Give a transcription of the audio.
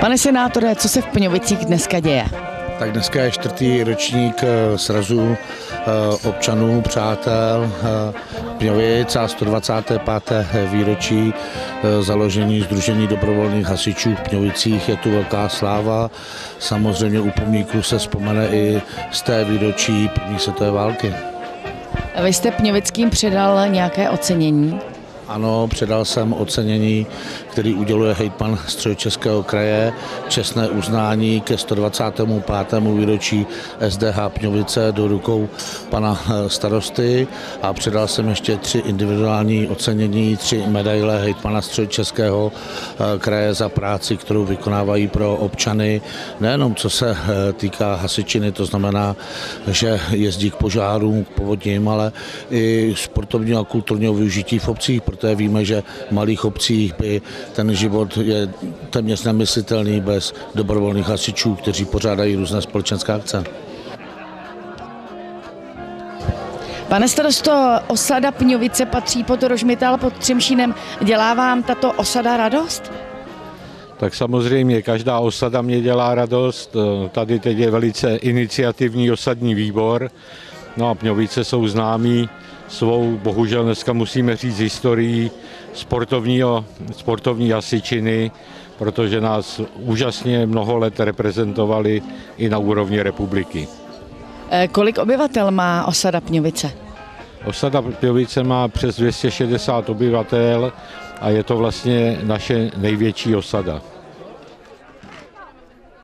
Pane senátore, co se v Pňovicích dneska děje? Tak dneska je čtvrtý ročník eh, srazu eh, občanů, přátel eh, Pňovic a 125. výročí založení Združení dobrovolných hasičů v Pňovicích. Je tu velká sláva. Samozřejmě u pomníku se vzpomene i z té výročí první světové války. Vy jste Pňovickým předal nějaké ocenění? Ano, předal jsem ocenění, který uděluje hejtman Středočeského kraje, čestné uznání ke 125. výročí SDH Pňovice do rukou pana eh, starosty a předal jsem ještě tři individuální ocenění, tři medaile hejtmana Středočeského eh, kraje za práci, kterou vykonávají pro občany, nejenom co se eh, týká hasičiny, to znamená, že jezdí k požárům, k povodním, ale i sportovního a kulturního využití v obcích, protože víme, že v malých obcích by ten život je téměř nemyslitelný bez dobrovolných hasičů, kteří pořádají různé společenské akce. Pane starosto, osada Pňovice patří pod Rožmital pod Třemšínem. Dělá vám tato osada radost? Tak samozřejmě, každá osada mě dělá radost. Tady teď je velice iniciativní osadní výbor. No a Pňovice jsou známí svou, bohužel dneska musíme říct, historií sportovního, sportovní hasičiny, protože nás úžasně mnoho let reprezentovali i na úrovni republiky. Eh, kolik obyvatel má osada Pňovice? Osada Pňovice má přes 260 obyvatel a je to vlastně naše největší osada.